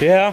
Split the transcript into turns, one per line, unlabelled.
Yeah.